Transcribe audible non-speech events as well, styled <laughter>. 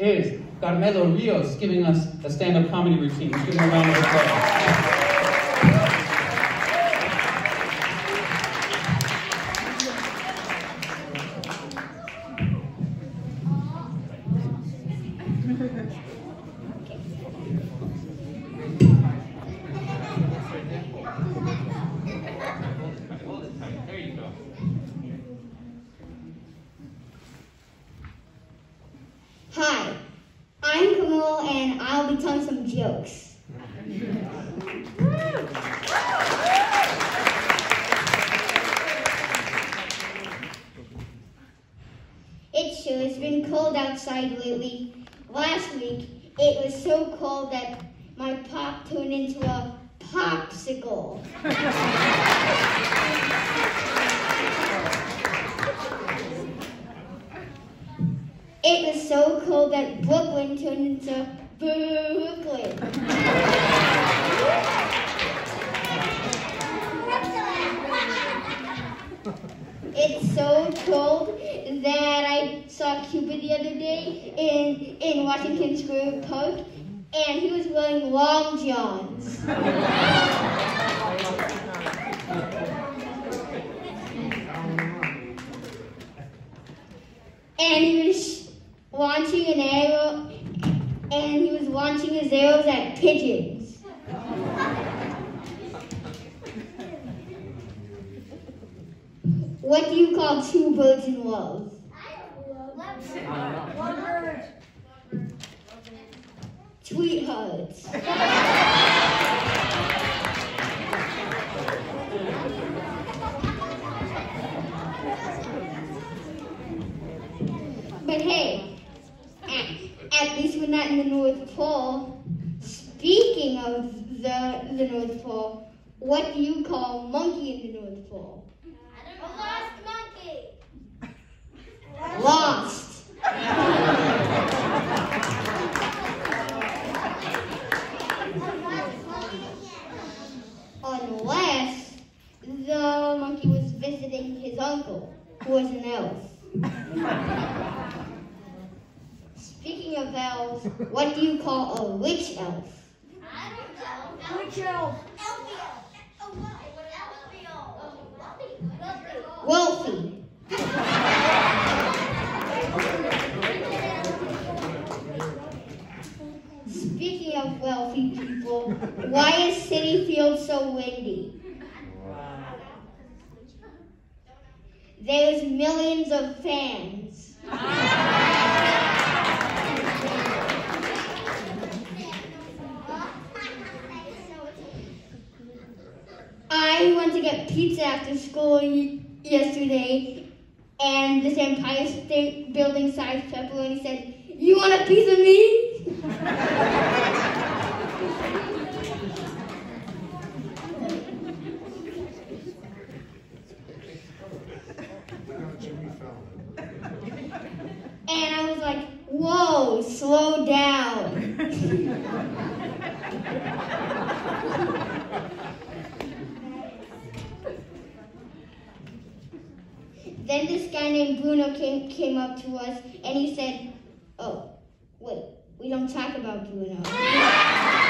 is Carmelo Rios giving us a stand-up comedy routine. Let's give him a round of applause. There <laughs> Hi, I'm Kamal and I'll be telling some jokes. It sure has been cold outside lately. Last week, it was so cold that my pop turned into a popsicle. <laughs> cold that Brooklyn turned into Brooklyn. It's so cold that I saw Cupid the other day in, in Washington Square Park, and he was wearing long johns. Launching an arrow, and he was launching his arrows at pigeons. What do you call two birds in love? Sweethearts. <laughs> at, least we're not in the North Pole. Speaking of the, the North Pole, what do you call monkey in the North Pole? A lost monkey. Lost. Unless the monkey was visiting his uncle, who was an elf. Of elves, what do you call a witch elf? I don't know. Which elf? Elfie. Elfie. Wealthy. Speaking of wealthy people, why is Citi Field so windy? There's millions of fans. I went to get pizza after school yesterday, and this Empire State Building sized pepperoni said, You want a piece of me? And I was like, Whoa, slow down. <laughs> Then this guy named Bruno came, came up to us and he said, Oh, wait, we don't talk about Bruno. <laughs>